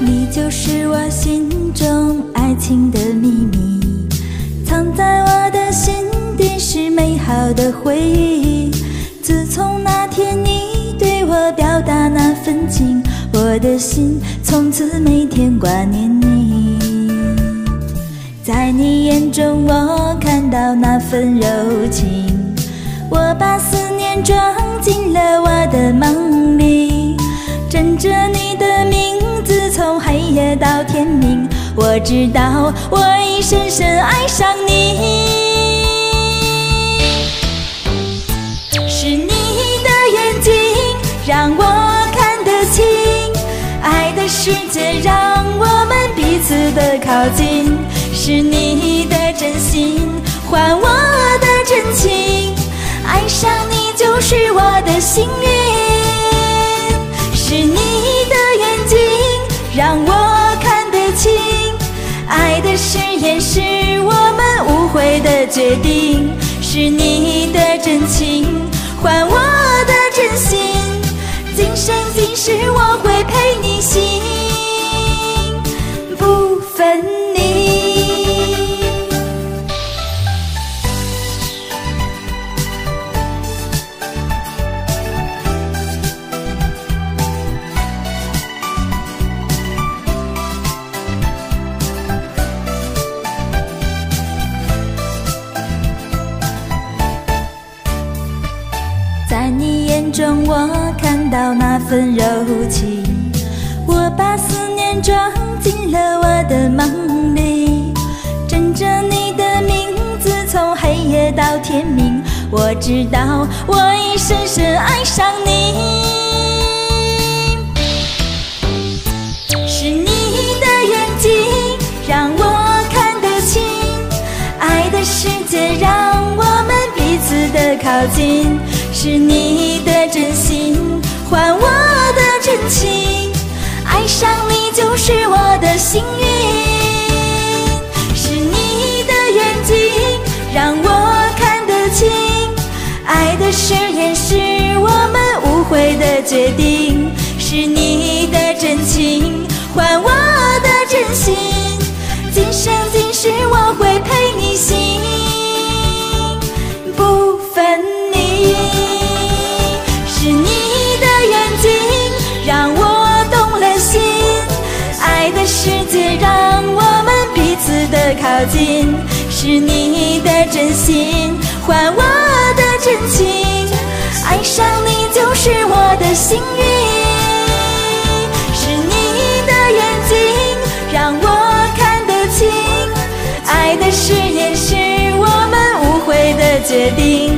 你就是我心中爱情的秘密，藏在我的心底是美好的回忆。自从那天你对我表达那份情，我的心从此每天挂念你。在你眼中，我看到那份柔情，我把思念装进了我的梦里，枕着你我知道我已深深爱上你。是你的眼睛让我看得清，爱的世界让我们彼此的靠近。是你的真心换我的真情，爱上你就是我的幸运。决定。是你在你眼中，我看到那份柔情，我把思念装进了我的梦里，枕着你的名字，从黑夜到天明，我知道我已深深爱上你。是你的眼睛让我看得清，爱的世界让我们彼此的靠近。是你的真心换我的真情，爱上你就是我的幸运。是你的眼睛让我看得清，爱的誓言是我们无悔的决定。是你靠近。是你的真心换我的真情，爱上你就是我的幸运。是你的眼睛让我看得清，爱的誓言是我们无悔的决定。